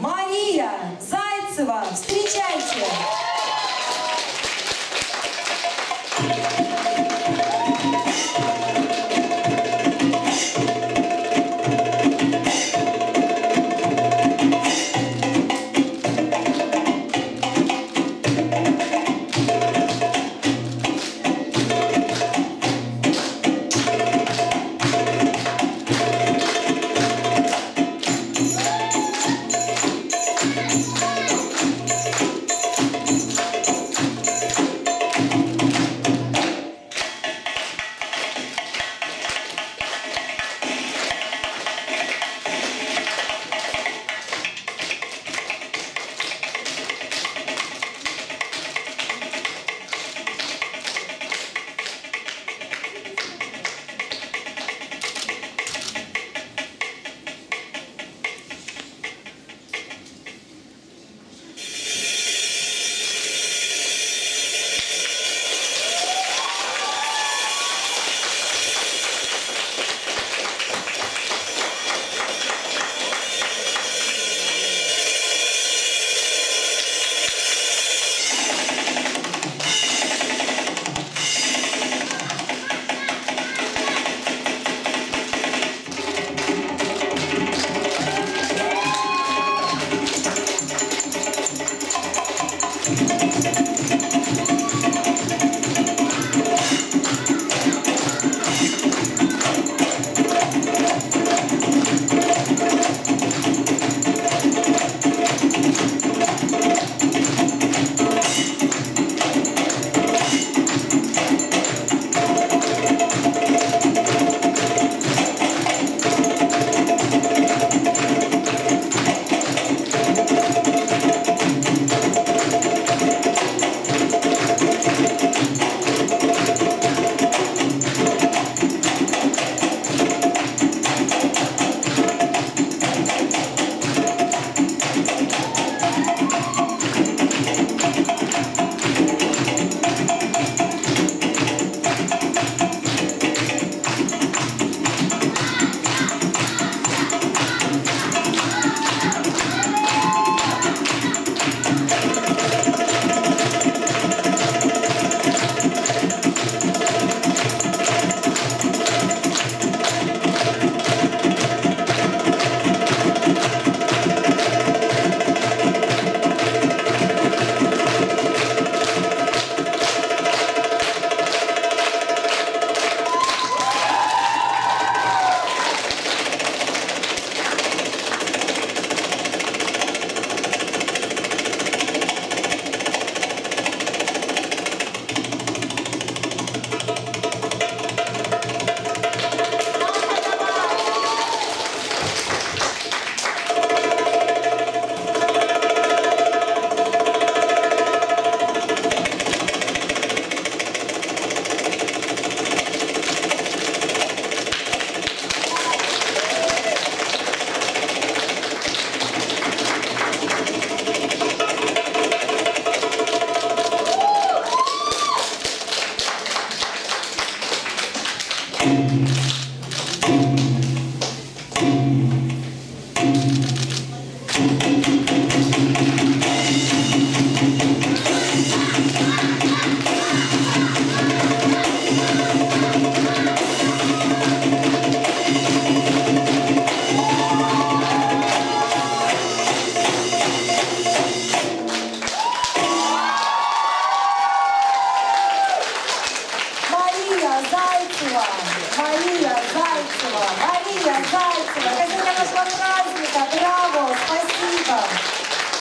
Мария Зайцева. Встречайте! Thank you. Зайцева, Мария Зайцева, Мария Зайцева. Хозяйка нашего праздник.